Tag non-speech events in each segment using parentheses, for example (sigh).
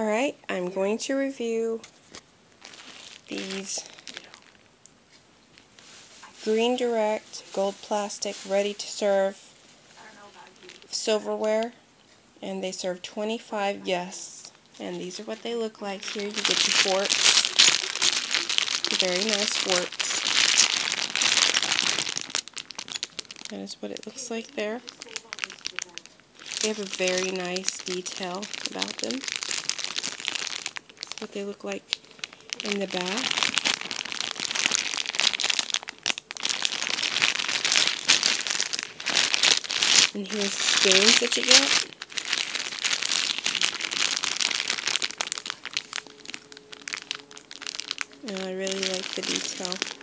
Alright, I'm going to review these Green Direct Gold Plastic Ready to Serve silverware and they serve 25 guests and these are what they look like. Here you get your forks very nice forks. That is what it looks like there. They have a very nice detail about them what they look like in the back. And here's the spoons that you get. And I really like the detail.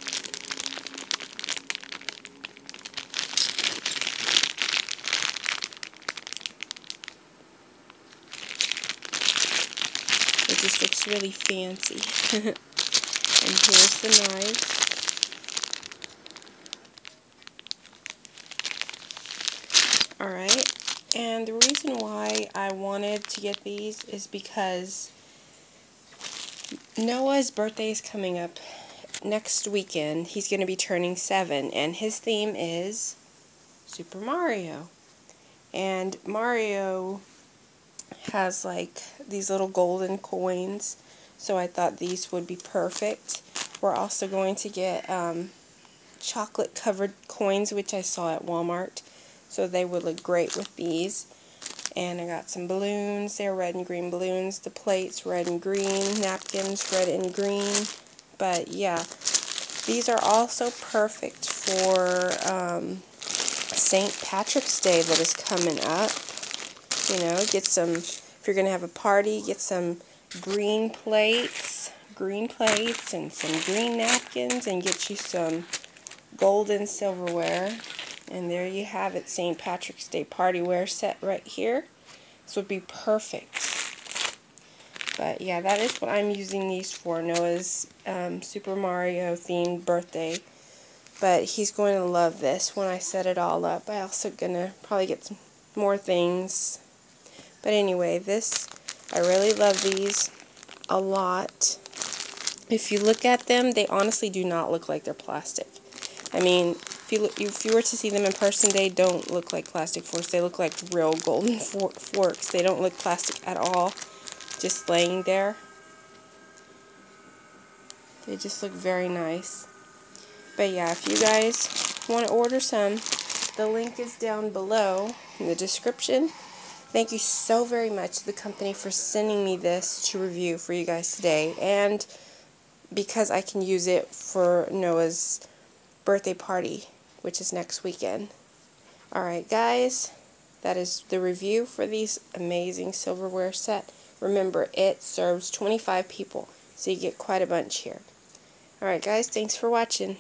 Just looks really fancy. (laughs) and here's the knife. Alright, and the reason why I wanted to get these is because Noah's birthday is coming up next weekend. He's going to be turning seven, and his theme is Super Mario. And Mario has like these little golden coins so I thought these would be perfect. We're also going to get um, chocolate covered coins which I saw at Walmart so they would look great with these. And I got some balloons. They're red and green balloons. The plates red and green. Napkins red and green. But yeah these are also perfect for um, St. Patrick's Day that is coming up you know, get some, if you're going to have a party, get some green plates, green plates and some green napkins and get you some gold and silverware. And there you have it, St. Patrick's Day party wear set right here. This would be perfect. But yeah, that is what I'm using these for, Noah's um, Super Mario themed birthday. But he's going to love this when I set it all up. I also going to probably get some more things but anyway, this, I really love these a lot. If you look at them, they honestly do not look like they're plastic. I mean, if you, if you were to see them in person, they don't look like plastic forks. They look like real (laughs) golden for forks. They don't look plastic at all, just laying there. They just look very nice. But yeah, if you guys want to order some, the link is down below in the description. Thank you so very much to the company for sending me this to review for you guys today. And because I can use it for Noah's birthday party, which is next weekend. Alright guys, that is the review for these amazing silverware set. Remember, it serves 25 people, so you get quite a bunch here. Alright guys, thanks for watching.